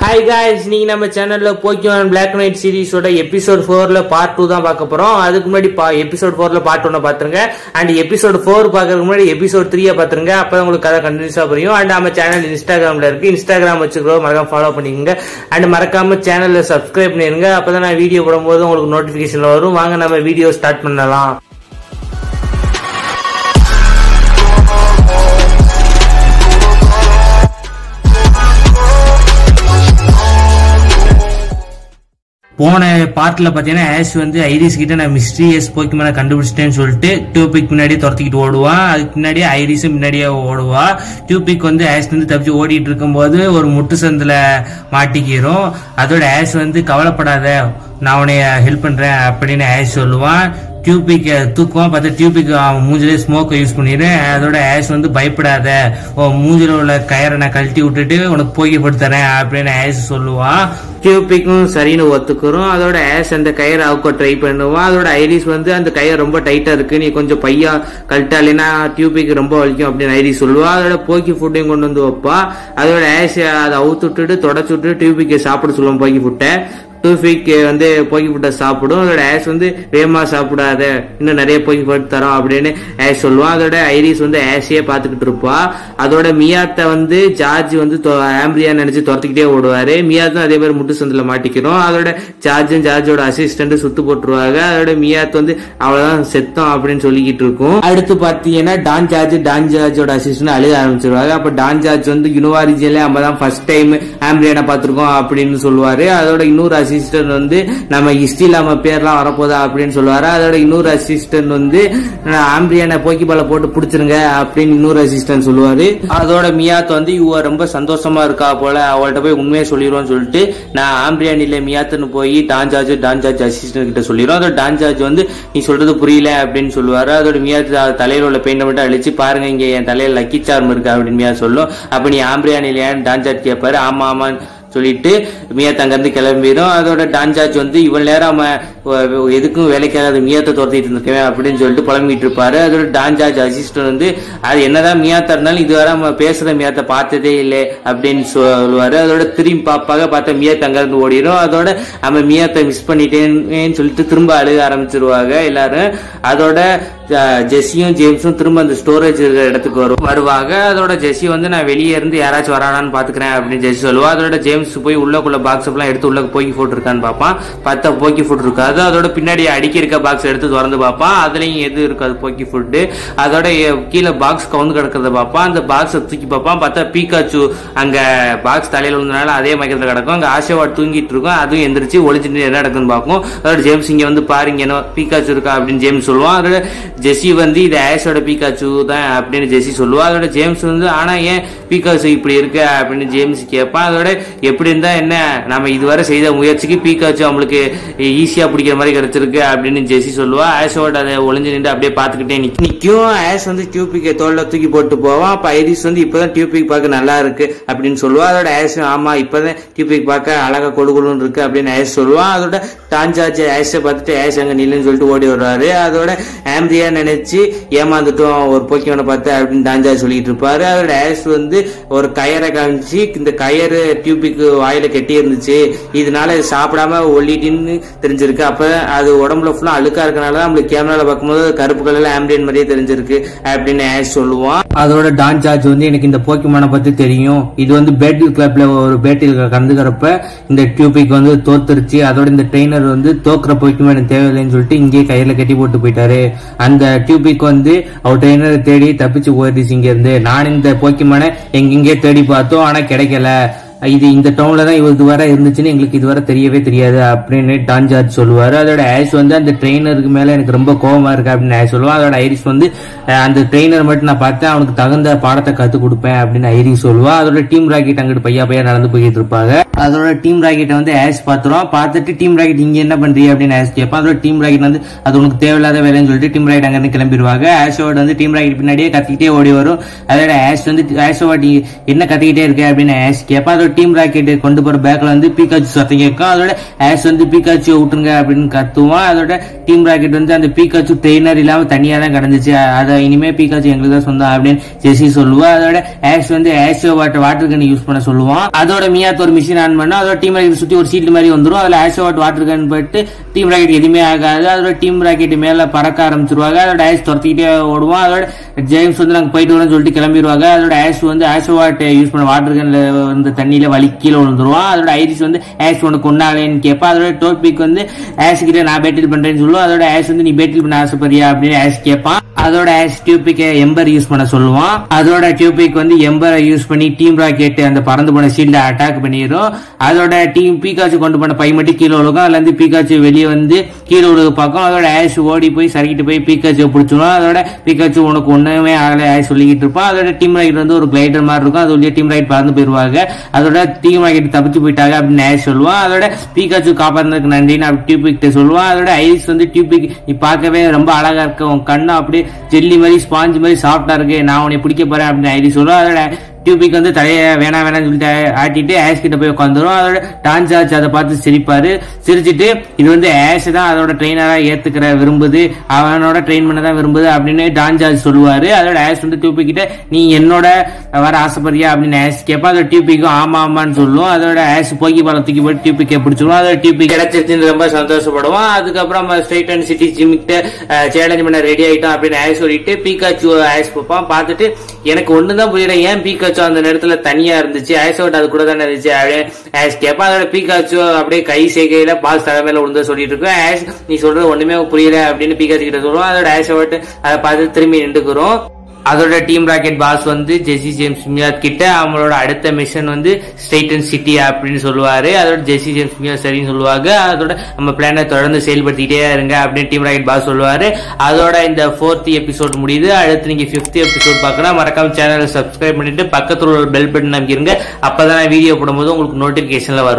Hi guys இன்னைக்கு நம்ம சேனல்ல போக்கியோன் பிளாக் அண்ட் ஒயிட் சீரிஸோட எபிசோட் ஃபோர்ல பார்ட் டூ தான் பார்க்க போறோம். அதுக்கு முன்னாடி எபிசோட் ஃபோர்ல பார்ட் ஒன்னு பாத்துருங்க அண்ட் எபிசோட் ஃபோர் பாக்குறதுக்கு முன்னாடி எபிசோட் த்ரீய பாத்துருங்க அப்பதான் உங்களுக்கு கதை கண்டினியூஸா புரியும். அண்ட் நம்ம சேனல் இன்ஸ்டாகிராம்ல இருக்கு. இன்ஸ்டாகிராம் வச்சுக்கிறோம். மறக்காம ஃபாலோ பண்ணிக்கோங்க. அண்ட் மறக்காம சேனல்ல சப்ஸ்கிரைப் பண்ணிருங்க. அப்பதான் நான் வீடியோ போடும்போது உங்களுக்கு நோட்டிபிகேஷன் வரும். வாங்க நம்ம வீடியோ ஸ்டார்ட் பண்ணலாம். போன பார்ட்ல பாத்தீங்கன்னா ஆஷ் வந்து ஐரிஸ் கிட்ட நான் மிஸ்டீரியஸ் போக்கிமான கண்டுபிடிச்சிட்டேன்னு சொல்லிட்டு டியூபிக் முன்னாடியே துரத்திக்கிட்டு ஓடுவான் அதுக்கு பின்னாடியே ஐரிஸும் முன்னாடியே ஓடுவா. டியூபிக் வந்து ஆஷ் வந்து தப்பிச்சு ஓடிட்டு இருக்கும்போது ஒரு முட்டு சந்தில மாட்டிக்கிறோம். அதோட ஆஷ் வந்து கவலைப்படாத நான் உன்னைய ஹெல்ப் பண்றேன் அப்படின்னு ஆஷ் சொல்லுவான். டியூபிக் தூக்குவான் பார்த்தா டியூபிக் அவன் மூஞ்சிலே ஸ்மோக்கை யூஸ் பண்ணிடுறேன் அதோட ஆஷ் வந்து பயப்படாத. மூஞ்சில உள்ள கயரை நான் கழட்டி விட்டுட்டு உனக்கு போய்க்கு படுத்துறேன் அப்படின்னு ஆஷ் சொல்லுவான் டியூபிக்கும் சரின்னு ஒத்துக்கிறோம். அதோட ஆஷ் அந்த கயிறு அவுக்க ட்ரை பண்ணுவான் அதோட ஐரிஸ் வந்து அந்த கயிறு ரொம்ப டைட்டா இருக்கு. நீ கொஞ்சம் பையா கழட்டாலினா டியூபிக்கு ரொம்ப வலிக்கும் அப்படின்னு ஐரிஸ் சொல்லுவா. அதோட போக்கி ஃபுட்டையும் கொண்டு வந்து வைப்பா. அதோட ஆஷ் அதை அவுத்து விட்டுட்டு தொடச்சு விட்டு டியூபிக்கு சாப்பிட சொல்லுவான் போக்கி ஃபுட்டை டூஃபிக் வந்து போக்கி புட்டை சாப்பிடும். அதோட ஆஷ் வந்து வேமா சாப்பிடாத. இன்னும் நிறைய போக்கி போட்டு தரோம் அப்படின்னு ஆஷ் சொல்லுவான் அதோட ஐரிஸ் வந்து ஆஷையே பார்த்துக்கிட்டு இருப்பா. அதோட மியாத்தை வந்து ஜார்ஜ் வந்து ஆம்பிரியா நினைச்சு துரத்துக்கிட்டே ஓடுவாரு. மியாத்தும் அதே மாதிரி முட்டு சந்தில் மாட்டிக்கிறோம். அதோட ஜார்ஜும் ஜார்ஜோட அசிஸ்டன்ட் சுத்து போட்டுருவாங்க. அதோட மியாத் வந்து அவ்வளவுதான் செத்தம் அப்படின்னு சொல்லிக்கிட்டு இருக்கும். அடுத்து பாத்தீங்கன்னா டான் ஜார்ஜ் டான் ஜார்ஜோட அசிஸ்டன்ட் அழுக ஆரம்பிச்சிருவாங்க. அப்ப டான் ஜார்ஜ் வந்து யூனிவாரிஜியில நம்ம தான் ஃபர்ஸ்ட் டைம் ஆம்பிரியானை பார்த்துருக்கோம் அப்படின்னு சொல்லுவார். அதோட இன்னொரு அசிஸ்டன்ட் வந்து நம்ம ஹிஸ்ட்ரி நம்ம பேர்லாம் வரப்போதா அப்படின்னு சொல்லுவார். அதோட இன்னொரு அசிஸ்டன்ட் வந்து ஆம்பிரியான போக்கி பால போட்டு பிடிச்சிருங்க அப்படின்னு இன்னொரு அசிஸ்டன்ட் சொல்லுவார். அதோட மியாத் வந்து இவ ரொம்ப சந்தோஷமா இருக்கா போல அவள்கிட்ட போய் உண்மையை சொல்லிடுவோம்னு சொல்லிட்டு நான் ஆம்பிரியான் இல்லை மியாத்துன்னு போய் டான்ஜாஜ் டான்ஜாஜ் அசிஸ்டன்ட் கிட்ட சொல்லிடுவோம் அதோட டான்ஜாஜ் வந்து நீ சொல்றது புரியல அப்படின்னு சொல்லுவார். அதோட மியாத் தலையில் உள்ள பெயிண்டை மட்டும் அழிச்சு பாருங்க இங்கே என் தலையில் லக்கி சார்ம் இருக்கு அப்படின்னு மியா சொல்லும். அப்ப நீ ஆம்பிரியான் இல்லையான்னு டான்ஜார்ஜ் கேட்பாரு ஆமா ஆமான்னு சொல்லிட்டு மியாத் அங்கிருந்து கிளம்பிடும் அதோட டான்ஜார்ஜ் வந்து இவ்வளவு நேரம் அவன் எதுக்கும் வேலைக்காகாத மியாத்தை துரத்திட்டு இருக்கேன் அப்படின்னு சொல்லிட்டு புலம்பிட்டு இருப்பாரு அதோட டான்ஜார்ஜ் அசிஸ்டன்ட் வந்து அது என்னதான் மியாத்தா இருந்தாலும் இதுவரை நம்ம பேசுற மியாத்தை பார்த்ததே இல்லை அப்படின்னு சொல்லுவாரு. அதோட திரும்பி பாப்பாக பார்த்தா மியாத்த அங்கிருந்து ஓடிடும் அதோட நம்ம மியாத்தை மிஸ் பண்ணிட்டேன்னு சொல்லிட்டு திரும்ப அழுக ஆரம்பிச்சிருவாங்க எல்லாரும். அதோட ஜெஸ்ஸியும் ஜேம்ஸும் திரும்ப அந்த ஸ்டோரேஜ் இருக்கிற இடத்துக்கு வரும் வருவாங்க. அதோட ஜெஸ்ஸி வந்து நான் வெளியே இருந்து யாராச்சும் வரானான்னு பாத்துக்கிறேன் அப்படின்னு ஜெஸ்ஸி சொல்லுவா. அதோட ஜேம்ஸ் போய் உள்ளக்குள்ள பாக்ஸ் எல்லாம் எடுத்து உள்ள போக்கி ஃபுட் இருக்கான்னு பார்ப்பான். பார்த்தா போக்கி ஃபுட் இருக்காது அதோட பின்னாடி அடிக்கி இருக்க பாக்ஸ் எடுத்து திறந்து பார்ப்பான் அதுலயும் எது இருக்காது போக்கி ஃபுட்டு அதோட கீழே பாக்ஸ் கவுந்து கிடக்கிறத பார்ப்பான் அந்த பாக்ஸை தூக்கி பார்ப்பான் பார்த்தா பீக்காச்சு அங்க பாக்ஸ் தலையில் விழுந்தனால அதே மயக்கத்தில் கிடக்கும். அங்க ஆஷாவாட் தூங்கிட்டு இருக்கும். அதுவும் எந்திரிச்சு ஒளிஞ்சிட்டு என்ன நடக்குன்னு பார்க்கும் அதோட ஜேம்ஸ் இங்க வந்து பாருங்க என்ன பீக்காச்சு இருக்கா அப்படின்னு ஜேம்ஸ் சொல்லுவான். அதோட ஜெஸ்ஸி வந்து இது ஆஷோட பீக்காச்சு தான் அப்படின்னு ஜெஸ்ஸி சொல்லுவான். அதோட ஜேம்ஸ் வந்து ஆனா ஏன் பீகாசு இப்படி இருக்கு அப்படின்னு ஜேம்ஸ் கேட்பான் அதோட எப்படி இருந்தா என்ன நம்ம இதுவரை செய்த முயற்சிக்கு பீக்காச்சு அவங்களுக்கு ஈஸியா பிடிக்கிற மாதிரி கிடைச்சிருக்கு அப்படின்னு ஜெசி சொல்லுவா. ஆஷோட அதை ஒளிஞ்சு நின்று அப்படியே பாத்துக்கிட்டே நிக்கும். ஆஷ் வந்து டியூபிக்கை தோல்ல தூக்கி போட்டு போவான். அப்ப ஐரிஸ் வந்து இப்பதான் டியூபிக் பார்க்க நல்லா இருக்கு அப்படின்னு சொல்லுவா. அதோட ஆஷ் ஆமா இப்பதான் டியூபிக் பார்க்க அழகா கொடுக்கணும்னு இருக்கு அப்படின்னு ஆஷ் சொல்லுவான் அதோட டான்ஜார்ஜ் ஆஷை பார்த்துட்டு ஆஷ் அங்க நில்லுன்னு சொல்லிட்டு ஓடி வருவாரு அதோட ஆம்பிரியா நினைச்சு ஏமாந்துட்டோம் ஒரு போக்கியோனை பார்த்து அப்படின்னு டான்ஜார்ஜ் சொல்லிட்டு இருப்பாரு. அதோட ஆஷ் வந்து ஒரு கயரை காமிச்சு இந்த கயறு டியூபிக்கு வாயில கெட்டி இருந்துச்சு இதனால சாப்பிடாம ஒல்லிட்டின்னு தெரிஞ்சிருக்கு. அப்ப அது உடம்புல ஃபுல்லா அழுக்கா இருக்கனால நம்மளுக்கு கேமரால பார்க்கும்போது கருப்பு கலர்ல ஆம்பியன் மாதிரியே தெரிஞ்சிருக்கு அப்படின்னு ஆஷ் சொல்லுவான். அதோட டான் சார்ஜ் வந்து எனக்கு இந்த போக்கிமானை பத்தி தெரியும். இது வந்து பேட்டில் கிளப்ல ஒரு பேட்டில் கலந்துக்கிறப்ப இந்த டியூபிக் வந்து தோத்துருச்சு. அதோட இந்த ட்ரெயினர் வந்து தோக்குற போக்கிமான் எனக்கு தேவையில்லைன்னு சொல்லிட்டு இங்கே கையில கட்டி போட்டு போயிட்டாரு. அந்த டியூபிக் வந்து அவர் ட்ரெயினரை தேடி தப்பிச்சு போயிடுச்சு இங்க இருந்து நான் இந்த போக்கிமானை எங்கெங்கே தேடி பார்த்தோம். ஆனால் கிடைக்கல. இது இந்த டவுன்ல தான் இது வரை இருந்துச்சுன்னு எங்களுக்கு இதுவரை தெரியவே தெரியாது அப்படின்னு டான் ஜார்ஜ் சொல்லுவார். அதோட ஆஷ் வந்து அந்த ட்ரெயினருக்கு மேல எனக்கு ரொம்ப கோவமா இருக்கு அப்படின்னு ஆஷ் சொல்லுவான் அதோட ஐரிஸ் வந்து அந்த ட்ரெயினர் மட்டும் நான் பார்த்தேன். அவனுக்கு தகுந்த பாடத்தை கற்றுக் கொடுப்பேன் அப்படின்னு ஐரிஸ் சொல்லுவா. அதோட டீம் ராக்கெட் அங்கிட்டு பையா பையா நடந்து போயிட்டு இருப்பாங்க. அதோட டீம் ராக்கெட்டை வந்து ஆஷ் பாத்துரும் பார்த்துட்டு டீம் ராக்கெட் இங்க என்ன பண்றீங்க? அப்படின்னு ஆஷ் கேட்பான். அதோட டீம் ராக்கெட் வந்து அது உனக்கு தேவையில்லாத வேலைன்னு சொல்லிட்டு டீம் ராக்கெட் அங்கிருந்து கிளம்பிடுவாங்க. ஆஷோட வந்து டீம் ராக்கெட் பின்னாடியே கத்திக்கிட்டே ஓடி வரும். அதோட ஆஷ் வந்து ஆஷோட என்ன கத்திக்கிட்டே இருக்கு அப்படின்னு ஆஷ் கேட்பான். அதோட டீம் ராக்கெட் கொண்டு போற பேக்ல வந்து பீகாச்சு சத்தம் கேட்கும். அதோட ஆஷ் வந்து பீகாச்சு விட்டுருங்க அப்படின்னு கத்துவான். அதோட டீம் ராக்கெட் வந்து அந்த பீகாச்சு ட்ரெயினர் இல்லாம தனியா தான் கிடந்துச்சு. அதை இனிமே பீகாச்சு எங்களுக்கு தான் சொந்தம் அப்படின்னு ஜெசி சொல்லுவா. அதோட ஆஷ் வந்து ஆஷோ வாட்டர் வாட்டர் கன் யூஸ் பண்ண சொல்லுவான். அதோட மியாத் ஒரு மிஷின் ஆன் பண்ணா அதோட டீம் ராக்கெட் சுத்தி ஒரு சீட் மாதிரி வந்துடும் அதுல ஆஷோ வாட் வாட்டர் கன் போட்டு டீம் ராக்கெட் எதுவுமே ஆகாது. அதோட டீம் ராக்கெட் மேல பறக்க ஆரம்பிச்சிருவாங்க. அதோட ஆஷ் துரத்திக்கிட்டே ஓடுவான். அதோட ஜேம்ஸ் வந்து நாங்க போயிட்டு வரோம்னு சொல்லிட்டு கிளம்பிடுவாங்க அதோட ஆஷ் வந்து ஆஷோ வாட் யூஸ் பண்ண வாட்டர் கன்ல வந்து தண்ணியில வலி கீழே விழுந்துருவான் அதோட ஐரிஸ் வந்து ஆஸ் உனக்கு கொண்டாங்களேன்னு கேட்பா அதோட டோபிக் வந்து ஆஸ் கிட்ட நான் பேட்டில் பண்றேன்னு சொல்லுவோம் அதோட ஆஸ் வந்து நீ பேட்டில் பண்ண ஆசைப்படுறியா அப்படின்னு ஆஸ் கேட்பான் அதோட ஆஷ் டியூபிக் எம்பர் யூஸ் பண்ண சொல்லுவோம். அதோட டியூபிக் வந்து எம்பரை யூஸ் பண்ணி டீம் ராக்கெட் அந்த பறந்து போன ஷீல்ட அட்டாக் பண்ணிடும் அதோட டீம் பீகாச்சு கொண்டு போன பை மட்டும் கீழே விழுகும். அதுல இருந்து பீகாச்சு வெளியே வந்து கீழே விழுக பார்க்கும். அதோட ஆஷ் ஓடி போய் சறுக்கிட்டு போய் பீகாச்சு பிடிச்சிடும் அதோட பீகாச்சு உனக்கு ஒண்ணுமே ஆகல ஆஷ் சொல்லிக்கிட்டு இருப்பான். அதோட டீம் ராக்கெட் வந்து ஒரு கிளைடர் மாதிரி இருக்கும். அது வழியா டீம் ராக்கெட் பறந்து போயிருவாங்க. அதோட டீம் ராக்கெட் தப்பிச்சு போயிட்டாங்க அப்படின்னு ஆஷ் சொல்லுவான். அதோட பீகாச்சு காப்பாந்ததுக்கு நன்றின்னு அப்படி டியூபிக் சொல்லுவான். அதோட ஐஸ் வந்து டியூபிக் நீ பார்க்கவே ரொம்ப அழகா இருக்க. உன் கண்ணு அப்படியே ஜெல்லி மாதிரி ஸ்பாஞ்ச் மாதிரி சாஃப்டா இருக்கு நான் உன்னை பிடிக்க போறேன் அப்படின்னு ஐடி சொல்லுவோம் அதோட டியூபிக் வந்து தலைய வேணாம் வேணாம்னு சொல்லிட்டு ஆட்டிட்டு ஆஷ் கிட்ட போய் உட்காந்துரும் அதோட டான்சார்ஜ் அதை பார்த்து சிரிப்பாரு. சிரிச்சிட்டு இது வந்து ஆஷ் தான் அதோட ட்ரெயினரா ஏத்துக்கிற விரும்புது. அவனோட ட்ரெயின் பண்ண தான் விரும்புது அப்படின்னு டான்சார்ஜ் சொல்லுவாரு. அதோட ஆஷ் வந்து டியூபிக் கிட்ட நீ என்னோட வர ஆசைப்படுறியா அப்படின்னு ஆஷ் கேட்பா அதோட டியூபிக்கும் ஆமா ஆமான்னு சொல்லுவோம் அதோட ஆஷ் போக்கி பாலம் தூக்கி போட்டு டியூபிக்கை பிடிச்சிருவோம் அதோட டியூபிக் கிடைச்சிருச்சுன்னு ரொம்ப சந்தோஷப்படுவோம் அதுக்கப்புறம் ஸ்ட்ரைட் அண்ட் சிட்டி ஜிம்கிட்ட சேலஞ்ச் பண்ண ரெடி ஆயிட்டோம் அப்படின்னு ஆஷ் சொல்லிட்டு பீகாச்சு ஆஷ் பார்ப்பான். பார்த்துட்டு எனக்கு ஒண்ணுதான் புரியல. ஏன் பீகாச்சு அந்த நேரத்துல தனியா இருந்துச்சு. ஆஷோட் அது கூட தானே இருந்துச்சு. அப்படியே ஆஷ் கேப்பா அதோட பீகாச்சு அப்படியே கை செய்கையில பாஸ் தலைமையில விழுந்து சொல்லிட்டு இருக்கோம். ஆஷ் நீ சொல்றது ஒண்ணுமே புரியல அப்படின்னு பீகாச்சு கிட்ட சொல்லுவோம் அதோட ஆஷோட் அதை பார்த்து திரும்பி நின்றுக்கிறோம். அதோட டீம் ராக்கெட் பாஸ் வந்து ஜெசி ஜேம்ஸ் மியாத் கிட்ட அவங்களோட அடுத்த மிஷன் வந்து ஸ்டேட்டன் சிட்டி அப்படின்னு சொல்லுவாரு. அதோட ஜெசி ஜேம்ஸ் மியாத் சரின்னு சொல்லுவாங்க. அதோட நம்ம பிளானை தொடர்ந்து செயல்படுத்திக்கிட்டே இருங்க அப்படின்னு டீம் ராக்கெட் பாஸ் சொல்லுவாரு. அதோட இந்த ஃபோர்த் எபிசோட் முடியுது. அடுத்து நீங்க ஃபிஃப்த் எபிசோட் பார்க்கலாம் மறக்காம சேனலை சப்ஸ்கிரைப் பண்ணிட்டு பக்கத்தில் ஒரு பெல் பட்டன் நம்பிக்கிறங்க அப்பதான் வீடியோ போடும்போது உங்களுக்கு நோட்டிபிகேஷன்ல வரும்.